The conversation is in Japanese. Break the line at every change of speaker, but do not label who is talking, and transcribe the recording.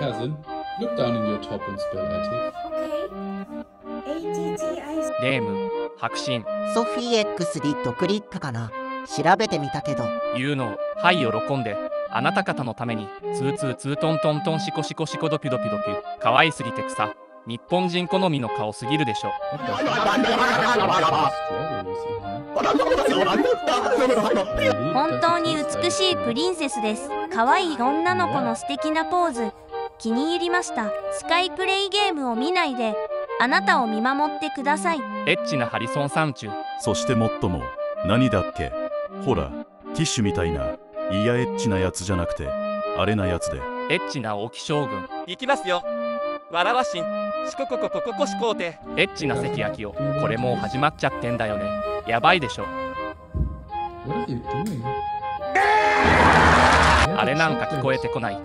cousin, look down in your top and spell attic.
Okay. A-T-T-I
ネーム白真
ソフィー X リッドクリックかな。調べてみたけど。
言うの。をはい喜んで。あなた方のために。ツーツーツートントントン。シコシコシコドピドピドピ可愛すぎて草。日本人好みの顔すぎるでしょ?
本当に美しいプリンセスです。可愛い女の子の素敵なポーズ気に入りました。スカイプレイゲームを見ないで。あなたを見守ってください。
エッチなハリソン山中
そして最も何だっけほらティッシュみたいないやエッチなやつじゃなくてあれなやつで。
エッチな大木将軍。
行きますよ。わらわしん。しここここここしこうて。
エッチな関焼きを。これもう始まっちゃってんだよね。やばいでしょ。
What are you doing?
あれなんか聞こえてこない